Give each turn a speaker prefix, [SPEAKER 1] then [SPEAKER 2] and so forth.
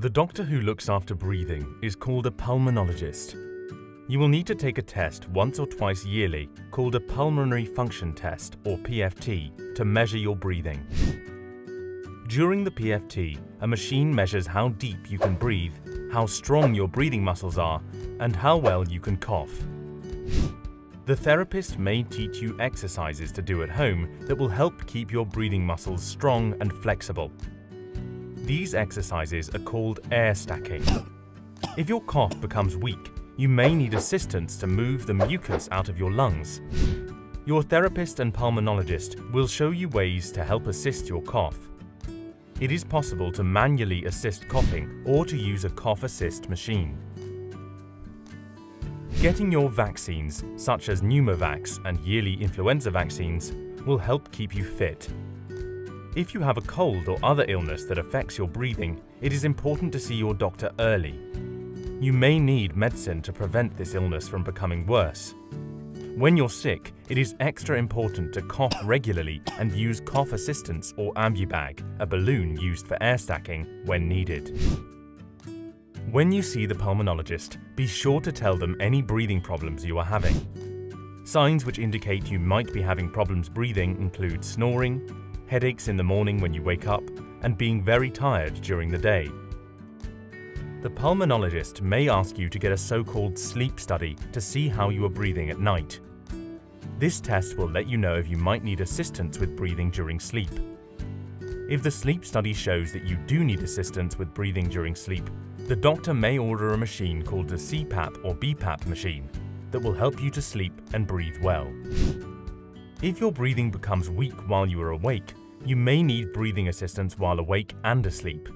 [SPEAKER 1] The doctor who looks after breathing is called a pulmonologist. You will need to take a test once or twice yearly called a pulmonary function test or PFT to measure your breathing. During the PFT, a machine measures how deep you can breathe, how strong your breathing muscles are, and how well you can cough. The therapist may teach you exercises to do at home that will help keep your breathing muscles strong and flexible. These exercises are called air stacking. If your cough becomes weak, you may need assistance to move the mucus out of your lungs. Your therapist and pulmonologist will show you ways to help assist your cough. It is possible to manually assist coughing or to use a cough assist machine. Getting your vaccines, such as pneumovax and yearly influenza vaccines, will help keep you fit. If you have a cold or other illness that affects your breathing, it is important to see your doctor early. You may need medicine to prevent this illness from becoming worse. When you're sick, it is extra important to cough regularly and use cough assistance or ambubag, a balloon used for air stacking, when needed. When you see the pulmonologist, be sure to tell them any breathing problems you are having. Signs which indicate you might be having problems breathing include snoring, headaches in the morning when you wake up, and being very tired during the day. The pulmonologist may ask you to get a so-called sleep study to see how you are breathing at night. This test will let you know if you might need assistance with breathing during sleep. If the sleep study shows that you do need assistance with breathing during sleep, the doctor may order a machine called a CPAP or BPAP machine that will help you to sleep and breathe well. If your breathing becomes weak while you are awake, you may need breathing assistance while awake and asleep.